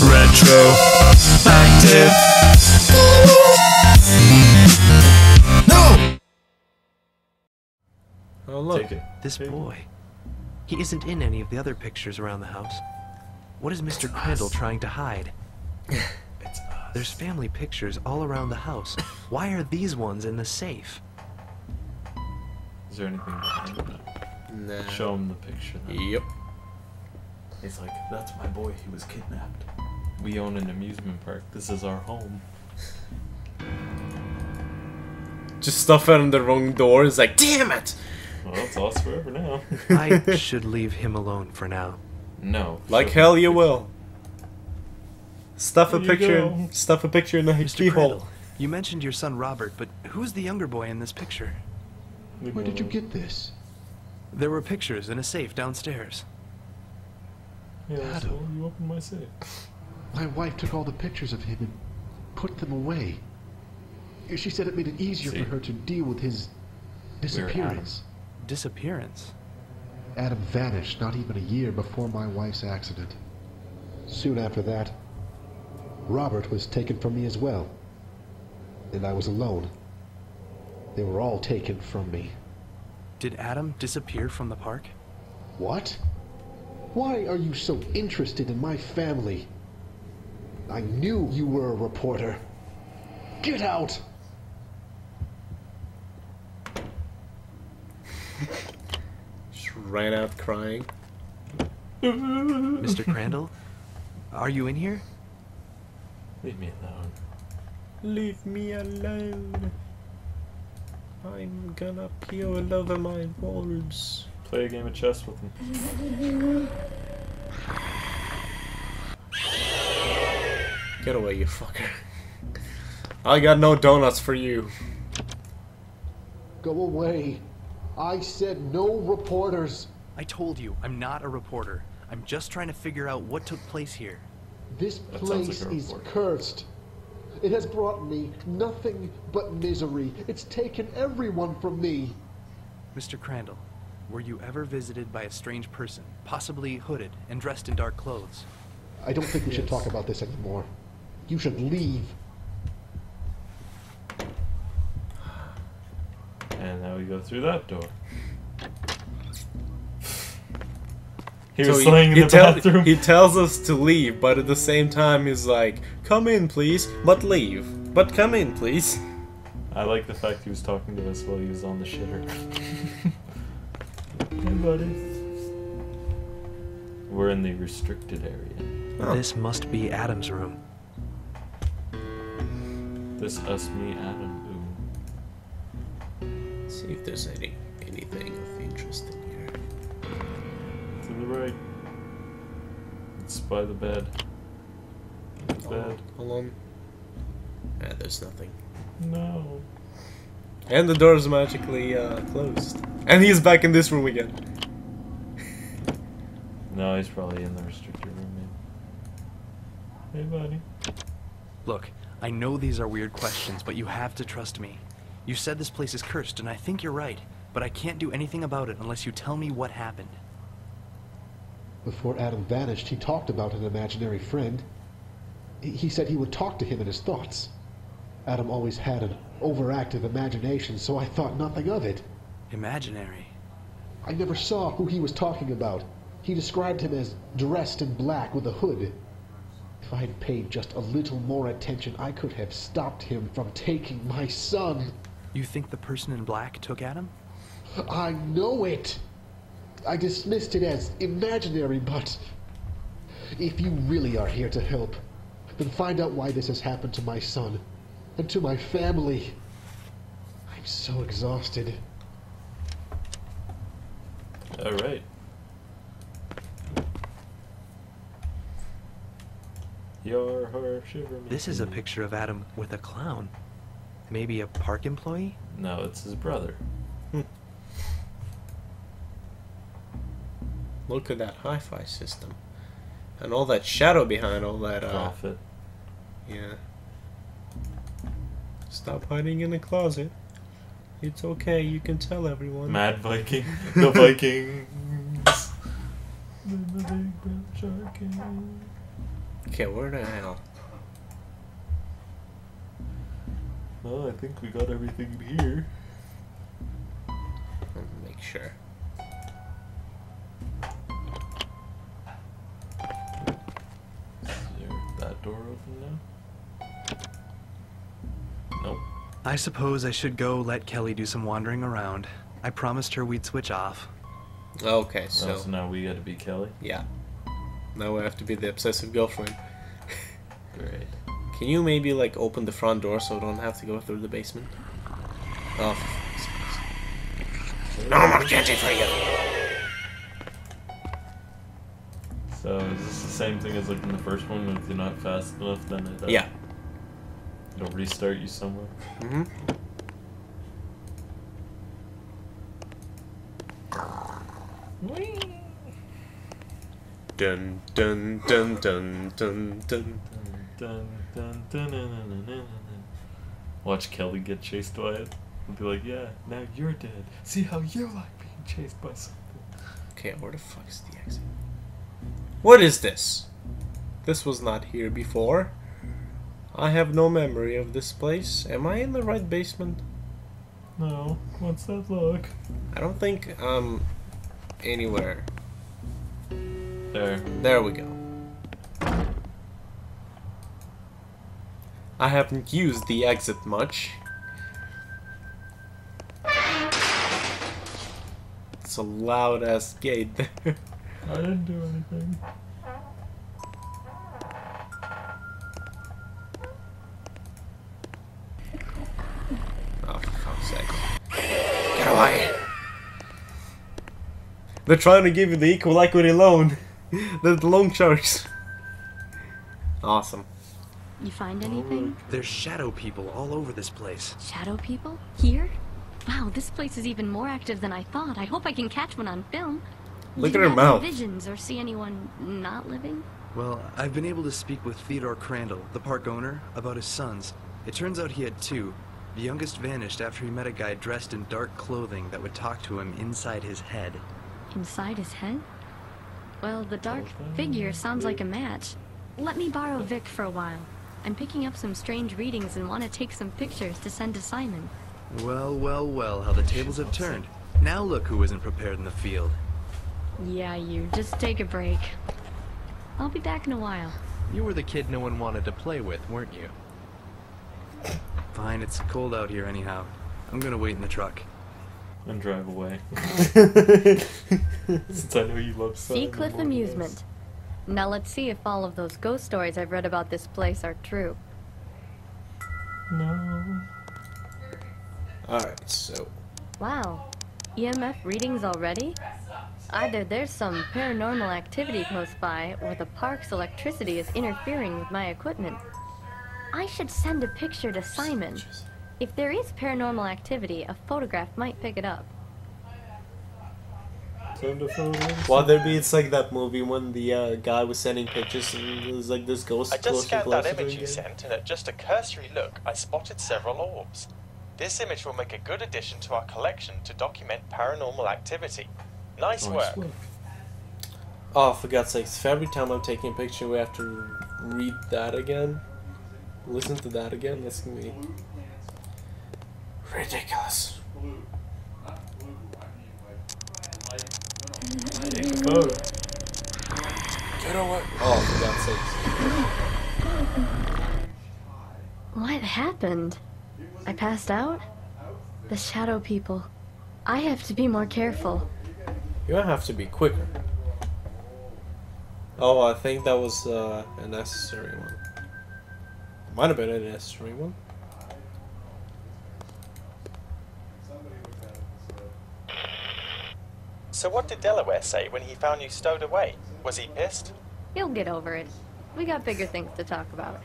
Retroactive. No! Oh look, Take it. This Take it. boy. He isn't in any of the other pictures around the house. What is Mr. Crandall trying to hide? It's us. There's family pictures all around the house. Why are these ones in the safe? Is there anything behind that? nah. Show him the picture. Then. Yep. He's like, that's my boy. He was kidnapped. We own an amusement park. This is our home. Just stuff out on the wrong door. It's like, damn it! Well, it's lost forever now. I should leave him alone for now. no. Like show hell you will. Stuff a There you picture. go. Stuff a picture in the Mr. keyhole. Crandall, you mentioned your son Robert, but who's the younger boy in this picture? picture. Where did you get this? There were pictures in a safe downstairs. Yeah, so Adam? you opened my safe. My wife took all the pictures of him and put them away. She said it made it easier See? for her to deal with his disappearance. Disappearance. Adam vanished not even a year before my wife's accident. Soon after that, Robert was taken from me as well. And I was alone. They were all taken from me. Did Adam disappear from the park? What? Why are you so interested in my family? I knew you were a reporter. Get out! Just ran out crying. Mr. Crandall? Are you in here? Leave me alone. Leave me alone. I'm gonna peel over my walls. Play a game of chess with him. Get away, you fucker. I got no donuts for you. Go away. I said no reporters. I told you, I'm not a reporter. I'm just trying to figure out what took place here. This That place like is cursed. It has brought me nothing but misery. It's taken everyone from me. Mr. Crandall, were you ever visited by a strange person, possibly hooded and dressed in dark clothes? I don't think we should talk about this anymore. You should leave. And now we go through that door. He So was laying in he the tell- bathroom. He tells us to leave, but at the same time he's like, "Come in, please, but leave, but come in, please." I like the fact he was talking to us while he was on the shitter. hey, buddy. We're in the restricted area. Oh. This must be Adam's room. This us, me, Adam. See if there's any anything of interest in here. To the right. It's by the bed. The bed. Hold on. Ah, there's nothing. No. And the door's magically uh, closed. And he's back in this room again. No, he's probably in the restricted room. Man. Hey, buddy. Look, I know these are weird questions, but you have to trust me. You said this place is cursed, and I think you're right, but I can't do anything about it unless you tell me what happened. Before Adam vanished, he talked about an imaginary friend. He- said he would talk to him in his thoughts. Adam always had an overactive imagination, so I thought nothing of it. Imaginary. I never saw who he was talking about. He described him as dressed in black with a hood. If I had paid just a little more attention, I could have stopped him from taking my son. You think the person in black took Adam? I know it. I dismissed it as imaginary, but if you really are here to help, then find out why this has happened to my son and to my family. I'm so exhausted. Alright. Your her shiver me. This is a picture of Adam with a clown. Maybe a park employee? No, it's his brother. Look at that hi-fi system. And all that shadow behind all that, uh... Prophet. Yeah. Stop hiding in the closet. It's okay, you can tell everyone. Mad Viking. The Vikings. the big brown shark. Okay, where the hell? Well, I think we got everything in here. Let me make sure. Is there that door open now? Nope. I suppose I should go let Kelly do some wandering around. I promised her we'd switch off. Okay, So, so so now we gotta be Kelly. yeah. Now I have to be the obsessive girlfriend. Great. Can you maybe like open the front door so I don't have to go through the basement? Oh, for fuck's sake. No more candy for you. So is this the same thing as like in the first one? If you're not fast enough, then it, uh, Yeah. it'll restart you somewhere. Mm-hmm. Dun dun dun dun dun dun. Dun, dun, dun, dun, dun, dun, dun, dun. Watch Kelly get chased by it. And be like, yeah, now you're dead. See how you like being chased by something. Okay, where the fuck is the exit? What is this? This was not here before. I have no memory of this place. Am I in the right basement? No, what's that look? I don't think I'm anywhere. There. There we go. I haven't used the exit much. It's a loud ass gate there. I didn't do anything. Oh, for fuck's sake. Get away! They're trying to give you the equal equity loan. They're the long sharks. Awesome. You find anything? Oh, there's shadow people all over this place. Shadow people? Here? Wow, this place is even more active than I thought. I hope I can catch one on film. Look Do at her mouth. Visions or see anyone not living? Well, I've been able to speak with Theodore Crandall, the park owner, about his sons. It turns out he had two. The youngest vanished after he met a guy dressed in dark clothing that would talk to him inside his head. Inside his head? Well, the dark figure sounds like a match. Let me borrow Vic for a while. I'm picking up some strange readings and want to take some pictures to send to Simon. Well, well, well, how the tables have turned. Now look who isn't prepared in the field. Yeah, you. Just take a break. I'll be back in a while. You were the kid no one wanted to play with, weren't you? Fine, it's cold out here anyhow. I'm gonna wait in the truck. And drive away. Since I know you love Simon Seacliff Amusement. Now let's see if all of those ghost stories I've read about this place are true. No. Alright, so. Wow. EMF readings already? Either there's some paranormal activity close by, or the park's electricity is interfering with my equipment. I should send a picture to Simon. If there is paranormal activity, a photograph might pick it up. Time to phone. Well, there be it's like that movie when the uh, guy was sending pictures and it was like this ghost I just closer scanned closer that image you sent, and at just a cursory look, I spotted several orbs. This image will make a good addition to our collection to document paranormal activity. Nice Nice work. work. Oh, for God's sakes, if every time I'm taking a picture we have to read that again, listen to that again, that's gonna be ridiculous. Oh, Get away! Oh, for God's sakes. What happened? I passed out? The shadow people. I have to be more careful. You have to be quicker. Oh, I think that was uh, a necessary one. Might have been a necessary one. So, what did Delaware say when he found you stowed away? Was he pissed? You'll get over it. We got bigger things to talk about.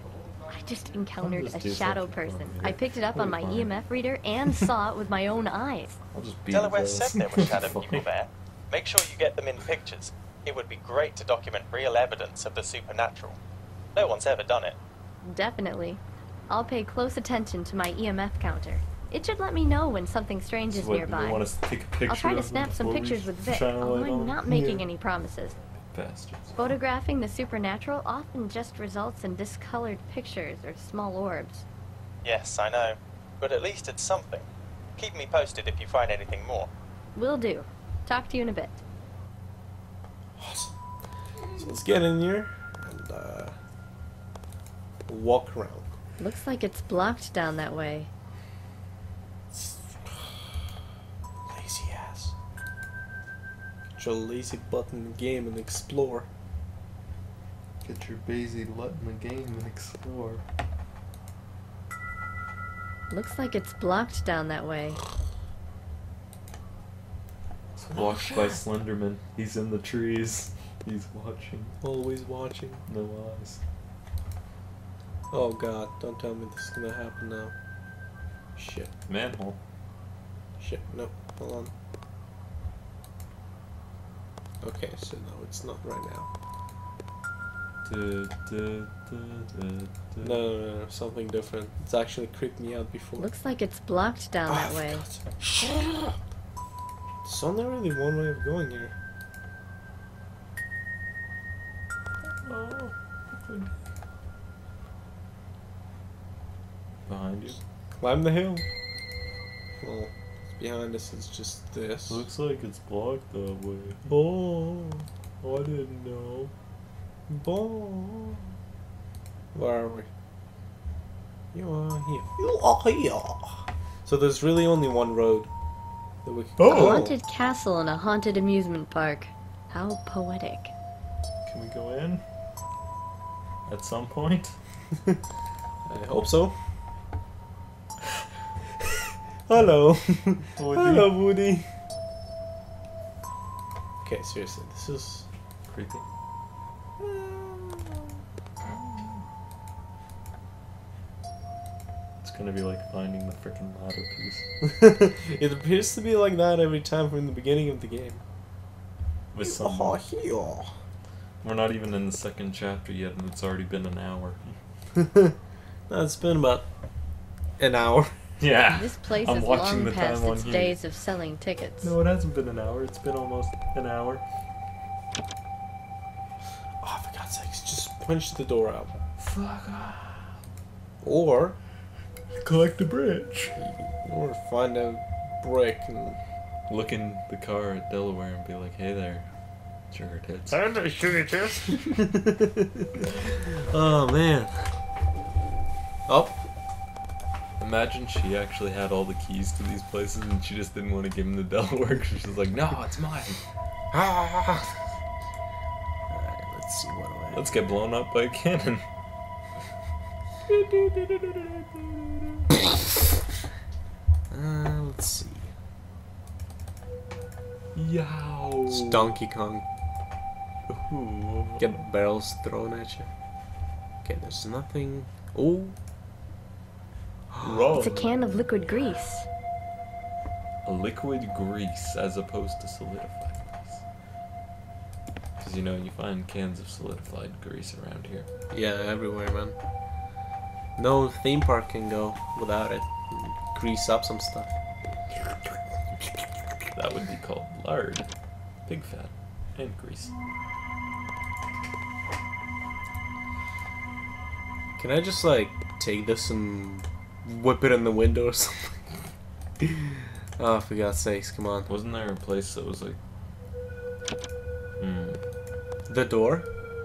I just encountered just a shadow person. I picked it up on my fine. EMF reader and saw it with my own eyes. I'll just beat Delaware said there were shadow people there. Make sure you get them in pictures. It would be great to document real evidence of the supernatural. No one's ever done it. Definitely. I'll pay close attention to my EMF counter. It should let me know when something strange So is what, you nearby. want to take a picture I'll try to snap some pictures with Vic, shine although I'm not making Yeah. any promises. Bastards. Photographing the supernatural often just results in discolored pictures or small orbs. Yes, I know. But at least it's something. Keep me posted if you find anything more. Will do. Talk to you in a bit. Awesome. So let's get in here and uh, walk around. Looks like it's blocked down that way. Get your lazy butt in the game and explore. Get your Basie Lut in the game and explore. Looks like it's blocked down that way. It's watched by Slenderman. He's in the trees. He's watching. Always watching. No eyes. Oh god, don't tell me this is gonna happen now. Shit. Manhole. Shit. No. Hold on. Okay, so no, it's not right now. Du, du, du, du, du. No, no, no, no, something different. It's actually creeped me out before. Looks like it's blocked down ah, that Oh, way. God. Shut up! There's only really one way of going here. Oh, Behind you. climb the hill. Well, behind us is just this. Looks like it's blocked that way. Oh, I didn't know. Oh. Where are we? You are here. You are here. So there's really only one road that we can A go. Oh. haunted castle in a haunted amusement park. How poetic. Can we go in? At some point? I hope so. Hello. Hello, Woody. Okay, seriously, this is. Creepy. It's gonna be like finding the freaking ladder piece. it appears to be like that every time from the beginning of the game. With some. Here. We're not even in the second chapter yet, and it's already been an hour. no, it's been about an hour. Yeah. This place I'm is watching long the time past its here. days of selling tickets. No, it hasn't been an hour. It's been almost an hour. Oh, for God's sakes, just punch the door out. Fuck off. Or, Collect the bridge. or find a brick and. Look in the car at Delaware and be like, hey there, Sugar tits. sugar tits. oh man. Oh, Imagine she actually had all the keys to these places and she just didn't want to give him the Delaware because she's like, no, it's mine. ah. Alright, let's see what do I Let's get blown up by a cannon. Uh, let's see. Yow. It's Donkey Kong. Ooh. Get barrels thrown at you. Okay, there's nothing. Oh, Wrong. It's a can of liquid grease. A liquid grease as opposed to solidified grease. Because you know, you find cans of solidified grease around here. yeah, everywhere, man. No theme park can go without it. Grease up some stuff. That would be called lard, pig fat, and grease. Can I just like take this and whip it in the window or something? oh, for God's sakes, come on. Wasn't there a place that was like, hmm, The door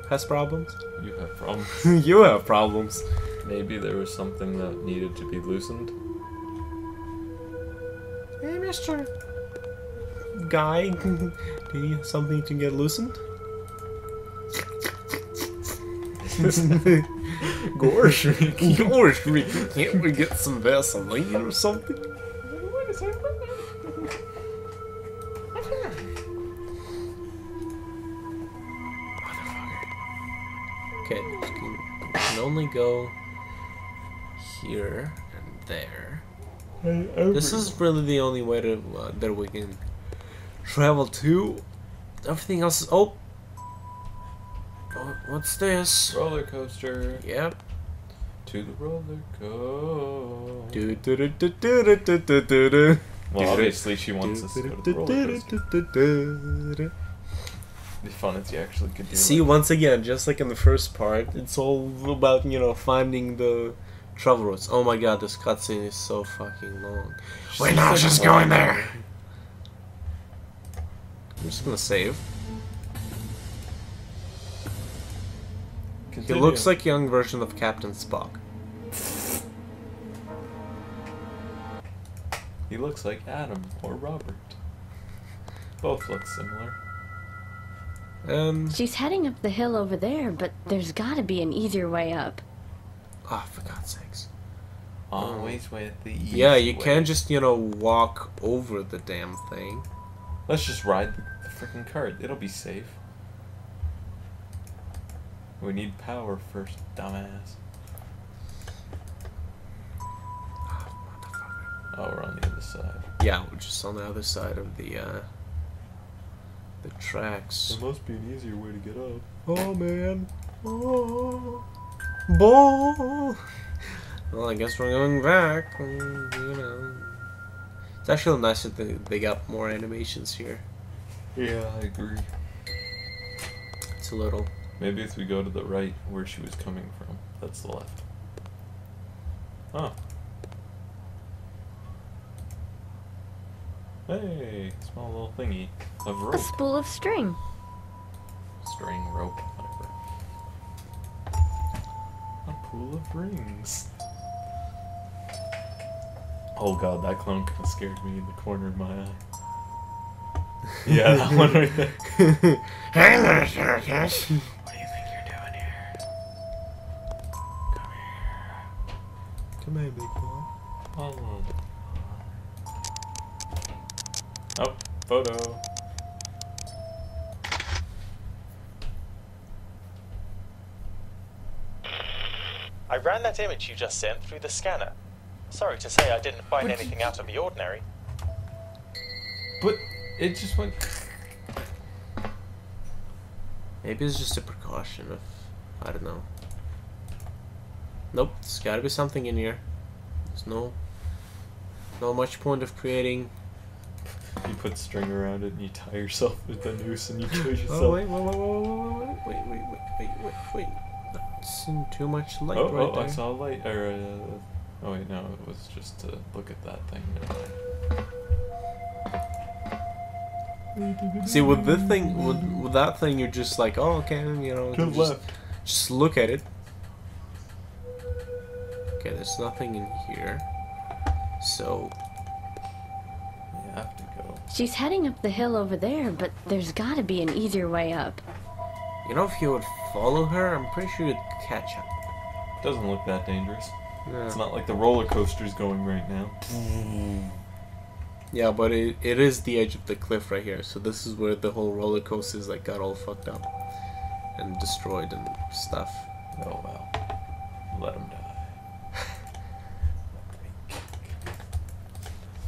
has problems. you have problems? you have problems. Maybe there was something that needed to be loosened. Hey, Mister Guy, do you have something to get loosened? Gosh, gosh, Ricky, can't we get some Vaseline or something? Okay, we can, we can only go here and there. This is really the only way to uh, that we can travel to. Everything else is oh. Oh, What's this? roller coaster. Yep. To the roller coaster. Do do do do do do do do do. Well, obviously she wants us to go to the roller coaster. It'd be fun if you actually could do See, once again, just like in the first part, it's all about, you know, finding the travel routes. Oh my god, this cutscene is so fucking long. Wait, no, she's going there. I'm just gonna save. He looks like a young version of Captain Spock. He looks like Adam or Robert. Both look similar. Um, She's heading up the hill over there, but there's gotta be an easier way up. ah, for God's sakes. Always with the easy Yeah, you way. can't just, you know, walk over the damn thing. Let's just ride the, the freaking cart. It'll be safe. We need power first, dumbass. Oh, we're on the other side. Yeah, we're just on the other side of the, uh, the tracks. There must be an easier way to get up. Oh man. Oh. Ball. Well, I guess we're going back. You know. It's actually nice that they, they got more animations here. Yeah, I agree. It's a little. Maybe if we go to the right, where she was coming from. That's the left. Oh. Hey, small little thingy of A rope. A spool of string. String, rope, whatever. A pool of rings. Oh god, that clone kind of scared me in the corner of my eye. Yeah, that one right there. Come on, big boy. Oh. Oh, photo. I ran that image you just sent through the scanner. Sorry to say I didn't find But- anything out of the ordinary. But it just went. Maybe it's just a precaution of. I don't know. Nope, there's gotta be something in here. There's no. No much point of creating. You put string around it and you tie yourself with the noose and you kill yourself. Oh, wait, wait, wait, wait, wait, wait, wait, wait, wait, wait, wait, wait. That's in too much light oh, right oh, there. I saw a light. Or, uh, oh wait, no, it was just to look at that thing. Never mind. See, with this thing, with, with that thing, you're just like, oh, okay, you know, To the just, left. just look at it. Okay, there's nothing in here. So, You have to go. She's heading up the hill over there, but there's gotta be an easier way up. you know, if you would follow her, I'm pretty sure you'd catch up. Doesn't look that dangerous. Yeah. It's not like the roller coaster's going right now. Mm. Yeah, but it, it is the edge of the cliff right here, so this is where the whole roller coasters like got all fucked up and destroyed and stuff. Oh well. Let him die.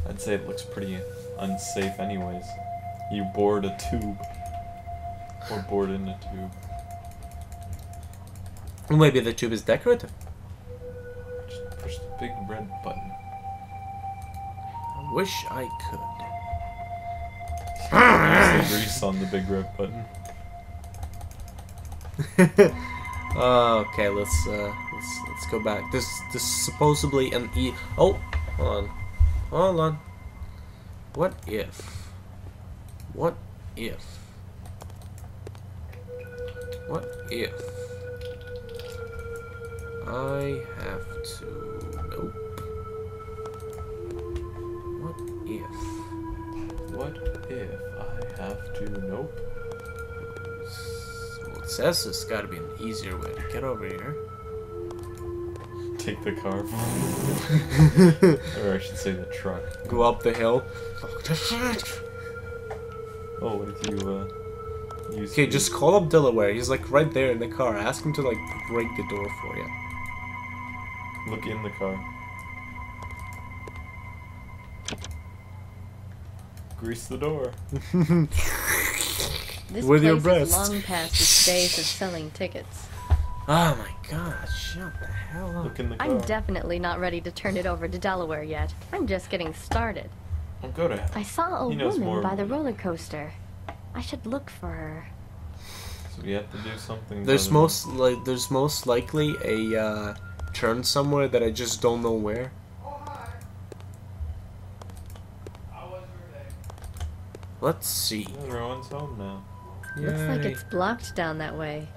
I'd say it looks pretty unsafe anyways. You board a tube. Or board in a tube. Well, maybe the tube is decorative. Just push the big red button. I wish I could. Grease on the big red button. Okay, let's uh, let's let's go back. This this supposedly an e. Oh, hold on, hold on. What if? What if? What if? I have to. Nope. What if? What if I have to? Nope. Well, it says there's got to be an easier way to get over here. Take the car. or I should say the truck. Go up the hill. Oh, what if you, uh, use Okay, just call up Delaware. He's like right there in the car. Ask him to like break the door for you. Look in the car. Grease the door. This With place your is breasts. long past its days of selling tickets. Oh my god, shut the hell up. The I'm definitely not ready to turn it over to Delaware yet. I'm just getting started. Well, go to hell. I saw a he woman by the roller coaster. I should look for her. So we have to do something. There's better. most like there's most likely a uh, turn somewhere that I just don't know where. Let's see. Well, Rowan's home now. Yay. Looks like it's blocked down that way.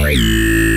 Música